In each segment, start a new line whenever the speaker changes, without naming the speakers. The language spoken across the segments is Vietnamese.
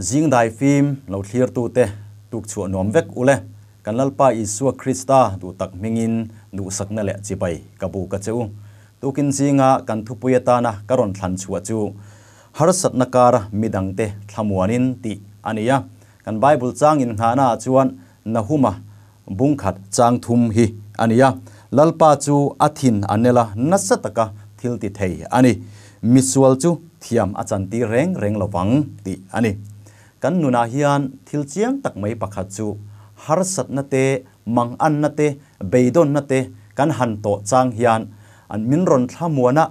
zing dai phim lo thlir tu te tuk chu nom vek ule kan lalpa isu krista tu tak mingin nu sakna le chipai kabu ka cheu tukin zinga kan thupuyata na karon thlan chua chu har sat nakar midang te thlamuanin ti ania kan bible chang in hana chuan nahuma bungkhat chang thum hi ania lalpa chu athin anela nasataka thil ti thei ani misual chu thiam achan ti reng reng lawang ti ani kan nuna hian thil chiang tak mai pakhat chu. Har sat na te, mang an na te beidon na te, kan han to chang hian. An min ron thla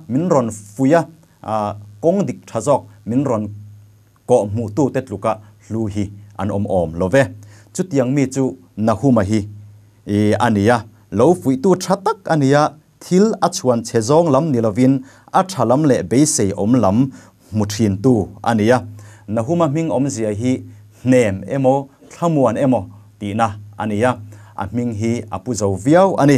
min ron fuya, a, kong dik thazok min ron ko mu tu te tluka lu hi, an om om love chu tiang mi chu, na huma hi. E ania lo fui tu thatak ania thil a chuan chezong lam nilovin a thalam le be se om lam muthin tu ania na huma ming om zia hi nem emo thamuan emo ti na ania a ming hi apu zo viau ani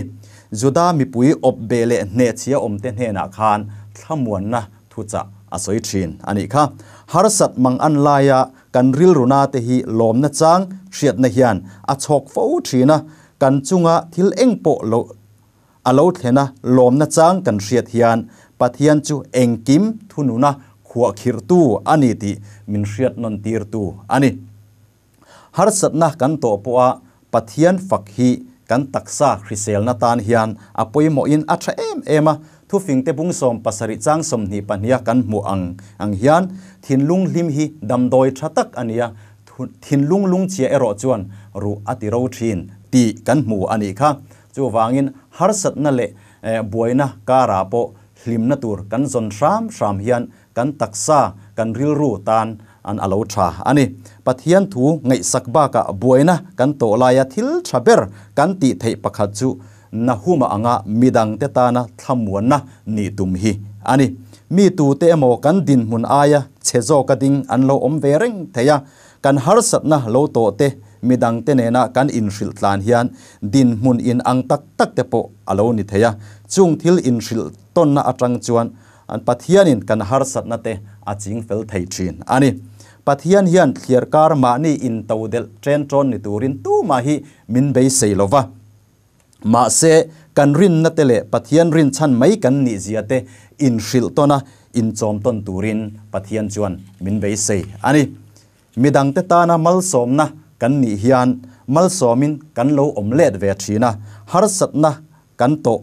juda mi pui op bele ne chia om te ne na khan thamuan na thu cha asoi thin ani kha har sat mang an laya kan ril runa te hi lom na chang thiat na hian a chok fo thina kan chunga thil eng po lo alo thena lom na chang kan thiat hian pathian chu engkim thununa khua khir tu ani ti min thiat non tir tu ani. Har satna kan to po a pathian fak hi kan taksa khrisel na tan hian apoi mo in atha em ema thu fing te bung som pasari chang som ni pania kan mu ang. Ang hian thin lung lim hi dam doi thatak ania thin lung lung chia ero chuan, ru ati ro thin ti kan mu ani kha. Chu wangin har sat na le eh, buaina kara po, hlim na tur kan zon ram ram hian kan taksa, kan rilru tan an alo tha. Ani, pathian thu ngai sakba ka buaina kan to laya thil thaber kan ti thei pakhat chu na huma anga midang te ta na thamuan na ni tum hi. Ani, mi tu te mo kan din mun aya, chezo ka ding an lo om ve reng theya. Kan har sat na lo to te midang te ne na kan in hril tlan hian, din mun in ang tak tak te po alo ni theya. Chung thil in hril ton na atang chuan an pathianin kan har sat na te ching fel thei thin. Ani, pathian hian thliar kar ma ni in tawdel tren tron ni turin tu ma hi min bei seilova ma se kan rin na tele pathian rin chan mai kan ni zia te in shil tona in chom ton turin pathian chuan min bei sei. Ani, midang te ta na mal som na kan ni hian, mal somin kan lo omlet ve thina har sat na kan to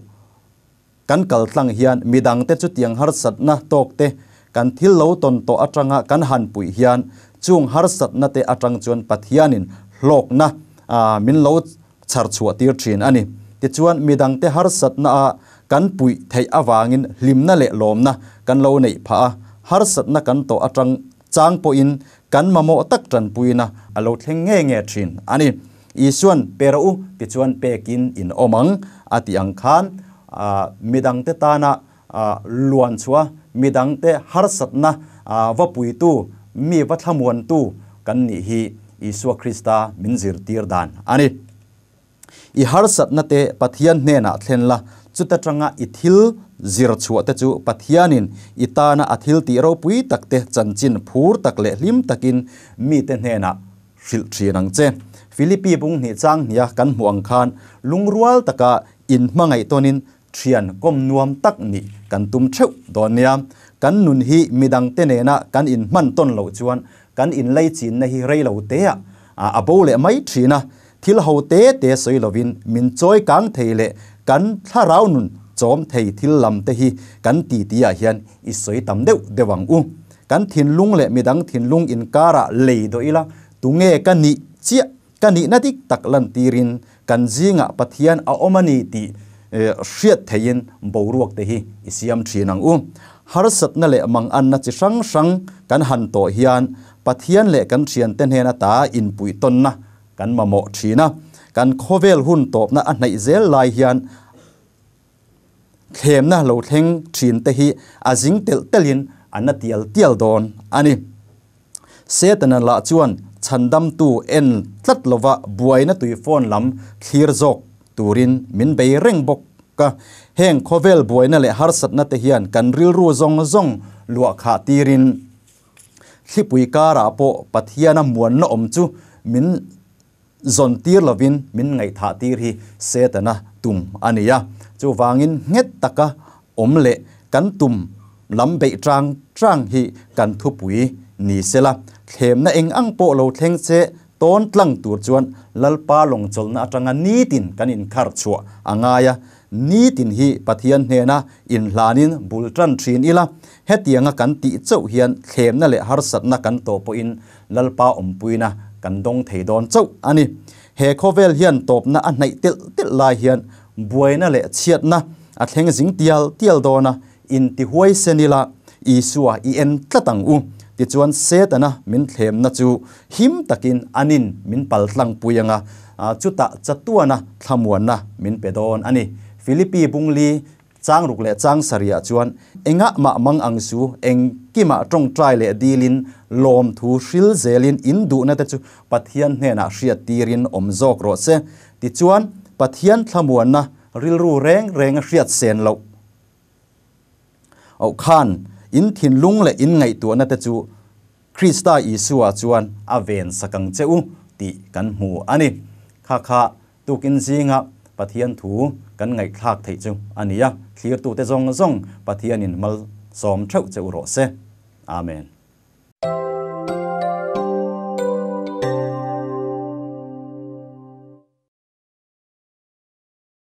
kan kal tlang hian midang te chu tiang har sat na tok te. Kan thil lo ton to atanga kan han pui hian. Chung har sat na te atang chuan pathianin hlok na. A, min lo char chua tir thin ani. Ti chuan midang te har sat na a, kan pui thei awangin hlim na le lom na. Kan lo nei pha har sat na kan to atang chang po in, kan mamo tak tran pui na. Alo thleng nge nge thin ani. Isuan pero ti chuan pekin in omang ati ang khan. Krista minzir tir dan ani i har sat na te pathian hne na thlen la chuta tanga i thil zir chua te chu pathianin itana athil ti ro pui takte chanchin phur tak le hlim takin mi te hne na hril thianang che philippi bung ni chang nia kan muang khan lungrual taka in mangai tonin thian gom nuam tak ni kan tum theu don niam. Kan nun hi midang te na kan in man ton lo chuan, kan in lei chin na hi rei lo te a. A bole mai thina thil ho te te soi lovin min choi kang lệ kan thla rau nun chom thei thil lam te hi kan ti ti a hian i soi tam deuh dewang u. Kan thin lung le midang thin lung in kara lei do ila tunge kan ni chia kan ni na dik tak lan tirin kan zinga pathian a omani ti hriat thein boruak te hi, isiam thinang u. Har sat na le mang an na chi sang sang kan han to hian, pathian le kan thian ten hena ta in pui ton na, kan mamo thina kan khovel hun top na anai zel lai hian, khem na lo thleng thin te hi azing tel telin anna tial tial don ani. Setana la chuan, chandam tu en tlat lova buaina tui phone lam thlir jok turin min bei reng bok ka. Heng khovel buaina le har sat na te hian kan ril ru zong zong lua kha tirin. Pui kara po pathiana muan na om chu min zon tir lovin min ngai tha tir hi setana tum ania chu wangin nget taka om le kan tum lam be trang trang hi kan thu pui ni sela thlem na eng ang po lo thleng che ton tlang tur chuan lalpa long chol na atanga ni tin kan in khar chua. Angaya ni tin hi pathian hne na in hlanin bultran thin ila. Hetianga kan ti chau hian thlem na le har sat na kan to po in. Lalpa om puina kan dong thei don chau ani. He khovel hian top na a nei tel tel lai hian buaina le chiat na a thleng jing tial tial dona in ti huai senila isua i en tlatang u. ti chuan set ana min thlem na chu him takin anin min pal tlang puyanga chuta chatuana thlamuan na min pedon ani philippi bungli chang ruk le chang saria chuan enga ma mang ang su eng kima tong trai le dilin lom thu hril zelin in du na te chu pathian hne na hria tirin om zok ro se ti chuan pathian thlamuan na ril ru reng reng hriat sen lo au khan in thin lung le in ngai tu na te chu Krista Isua chuan aven sakang cheu ti kan mu ani kha kha tukin zinga pathian thu kan ngai thak thei chu ania clear tu te zong zong pathian in mal som thau cheu ro se amen